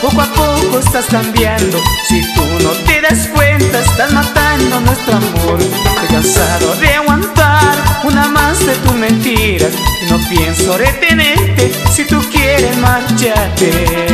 poco a poco estás cambiando. Si tú no te das cuenta, estás matando nuestro amor. Estoy cansado de aguantar una más de tus mentiras. No pienso retenerte si tú quieres marcharte.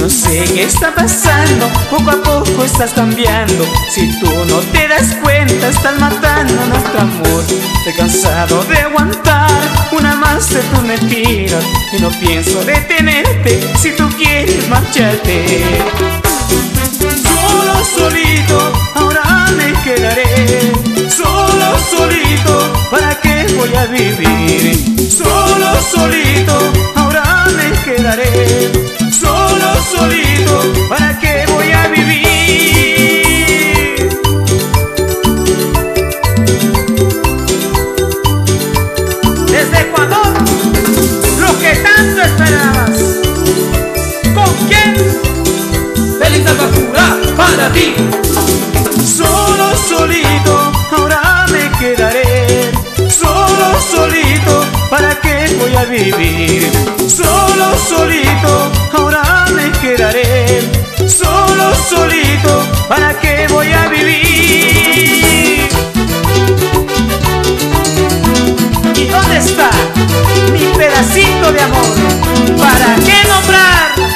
No sé qué está pasando, poco a poco estás cambiando. Si tú no te das cuenta, estás matando nuestro amor. Estoy cansado de aguantar una más de tus mentiras. Y no pienso detenerte si tú quieres marcharte. Solo solito, Solo, solito, ahora me quedaré. Solo, solito, ¿para qué voy a vivir? Solo, solito, ahora me quedaré. Solo, solito, ¿para qué voy a vivir? ¿Y dónde está mi pedacito de amor? ¿Para qué nombrar?